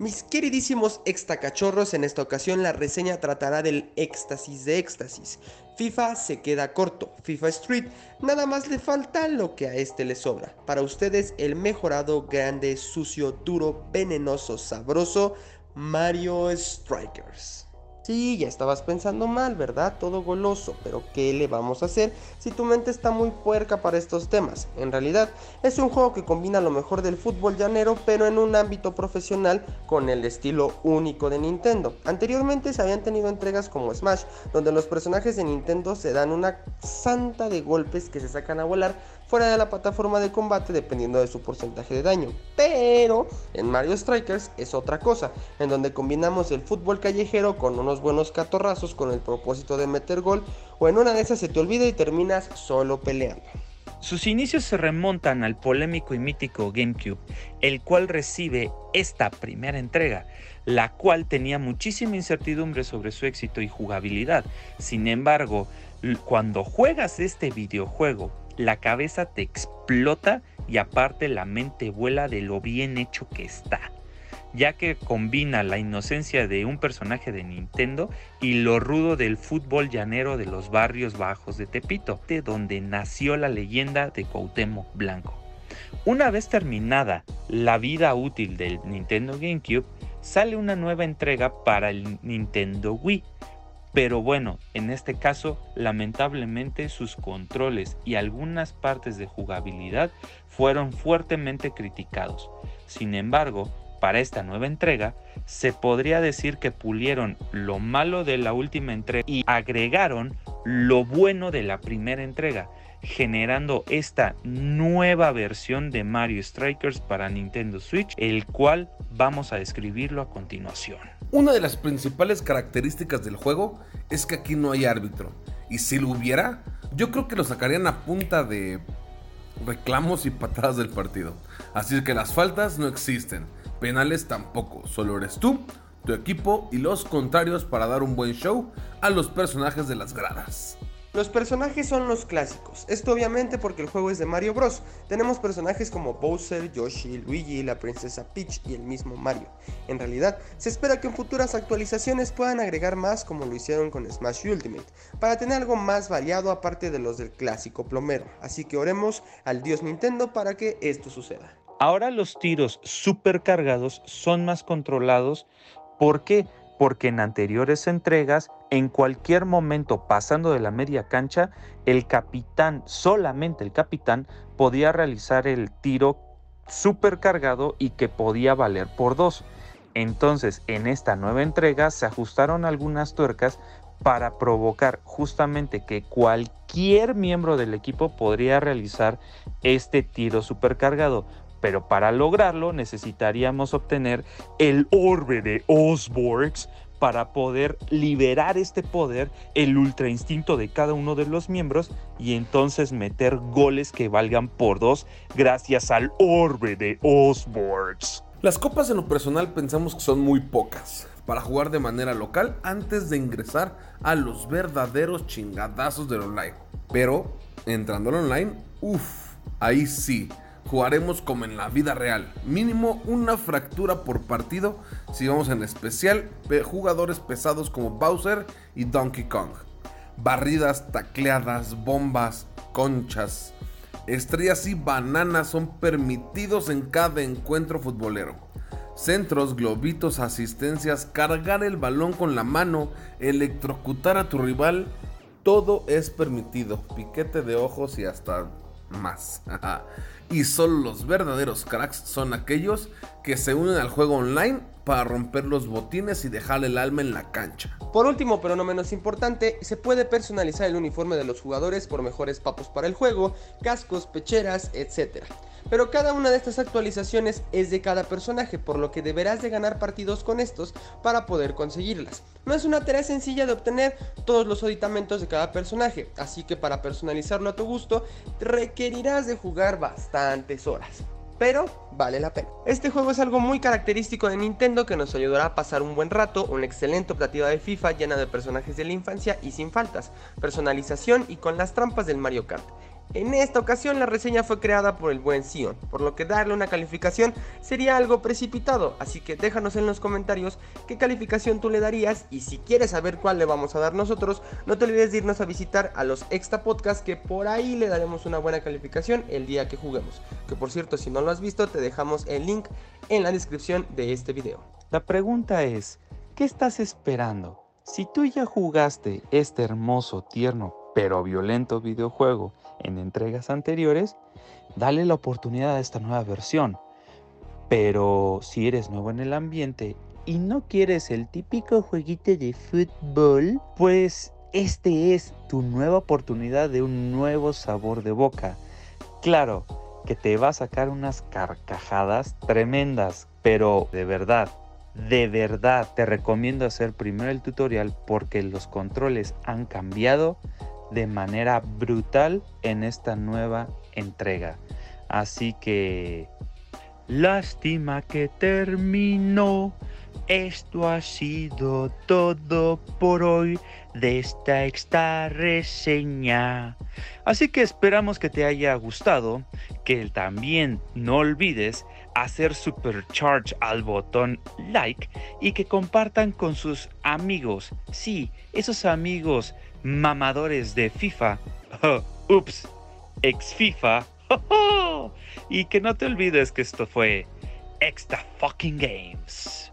Mis queridísimos extacachorros, en esta ocasión la reseña tratará del éxtasis de éxtasis. FIFA se queda corto, FIFA Street, nada más le falta lo que a este le sobra. Para ustedes el mejorado, grande, sucio, duro, venenoso, sabroso Mario Strikers. Sí, ya estabas pensando mal, ¿verdad? Todo goloso, pero ¿qué le vamos a hacer si tu mente está muy puerca para estos temas? En realidad, es un juego que combina lo mejor del fútbol llanero, pero en un ámbito profesional con el estilo único de Nintendo. Anteriormente se habían tenido entregas como Smash, donde los personajes de Nintendo se dan una santa de golpes que se sacan a volar fuera de la plataforma de combate dependiendo de su porcentaje de daño. Pero en Mario Strikers es otra cosa, en donde combinamos el fútbol callejero con unos buenos catorrazos con el propósito de meter gol, o en una de esas se te olvida y terminas solo peleando. Sus inicios se remontan al polémico y mítico GameCube, el cual recibe esta primera entrega, la cual tenía muchísima incertidumbre sobre su éxito y jugabilidad. Sin embargo, cuando juegas este videojuego la cabeza te explota y aparte la mente vuela de lo bien hecho que está, ya que combina la inocencia de un personaje de Nintendo y lo rudo del fútbol llanero de los barrios bajos de Tepito, de donde nació la leyenda de Cuauhtémoc Blanco. Una vez terminada la vida útil del Nintendo GameCube, sale una nueva entrega para el Nintendo Wii, pero bueno, en este caso, lamentablemente sus controles y algunas partes de jugabilidad fueron fuertemente criticados. Sin embargo, para esta nueva entrega, se podría decir que pulieron lo malo de la última entrega y agregaron lo bueno de la primera entrega, generando esta nueva versión de Mario Strikers para Nintendo Switch, el cual vamos a describirlo a continuación. Una de las principales características del juego es que aquí no hay árbitro. Y si lo hubiera, yo creo que lo sacarían a punta de reclamos y patadas del partido. Así que las faltas no existen, penales tampoco, solo eres tú, tu equipo y los contrarios para dar un buen show a los personajes de las gradas. Los personajes son los clásicos, esto obviamente porque el juego es de Mario Bros. Tenemos personajes como Bowser, Yoshi, Luigi, la princesa Peach y el mismo Mario. En realidad, se espera que en futuras actualizaciones puedan agregar más como lo hicieron con Smash Ultimate, para tener algo más variado aparte de los del clásico plomero. Así que oremos al dios Nintendo para que esto suceda. Ahora los tiros supercargados son más controlados. ¿Por qué? Porque en anteriores entregas, en cualquier momento pasando de la media cancha, el capitán, solamente el capitán, podía realizar el tiro supercargado y que podía valer por dos. Entonces, en esta nueva entrega se ajustaron algunas tuercas para provocar justamente que cualquier miembro del equipo podría realizar este tiro supercargado pero para lograrlo necesitaríamos obtener el orbe de Osborgs para poder liberar este poder, el ultra instinto de cada uno de los miembros y entonces meter goles que valgan por dos gracias al orbe de Osborgs. Las copas en lo personal pensamos que son muy pocas para jugar de manera local antes de ingresar a los verdaderos chingadazos del online. Pero entrando al online, uff, ahí sí jugaremos como en la vida real. Mínimo una fractura por partido si vamos en especial jugadores pesados como Bowser y Donkey Kong. Barridas, tacleadas, bombas, conchas, estrellas y bananas son permitidos en cada encuentro futbolero. Centros, globitos, asistencias, cargar el balón con la mano, electrocutar a tu rival, todo es permitido. Piquete de ojos y hasta más. y solo los verdaderos cracks son aquellos que se unen al juego online para romper los botines y dejar el alma en la cancha. Por último, pero no menos importante, se puede personalizar el uniforme de los jugadores por mejores papos para el juego, cascos, pecheras, etc. Pero cada una de estas actualizaciones es de cada personaje, por lo que deberás de ganar partidos con estos para poder conseguirlas. No es una tarea sencilla de obtener todos los aditamentos de cada personaje, así que para personalizarlo a tu gusto requerirás de jugar bastantes horas pero vale la pena. Este juego es algo muy característico de Nintendo que nos ayudará a pasar un buen rato, una excelente optativa de FIFA llena de personajes de la infancia y sin faltas, personalización y con las trampas del Mario Kart. En esta ocasión la reseña fue creada por el buen Sion, por lo que darle una calificación sería algo precipitado, así que déjanos en los comentarios qué calificación tú le darías y si quieres saber cuál le vamos a dar nosotros, no te olvides de irnos a visitar a los extra podcasts que por ahí le daremos una buena calificación el día que juguemos. Que por cierto, si no lo has visto, te dejamos el link en la descripción de este video. La pregunta es, ¿qué estás esperando? Si tú ya jugaste este hermoso, tierno, pero violento videojuego en entregas anteriores, dale la oportunidad a esta nueva versión. Pero si eres nuevo en el ambiente y no quieres el típico jueguito de fútbol, pues este es tu nueva oportunidad de un nuevo sabor de boca. Claro que te va a sacar unas carcajadas tremendas, pero de verdad, de verdad te recomiendo hacer primero el tutorial porque los controles han cambiado de manera brutal en esta nueva entrega. Así que... Lástima que terminó. Esto ha sido todo por hoy de esta extra reseña. Así que esperamos que te haya gustado, que también no olvides hacer supercharge al botón like y que compartan con sus amigos. Sí, esos amigos mamadores de FIFA. ups, ex FIFA. y que no te olvides que esto fue Extra Fucking Games.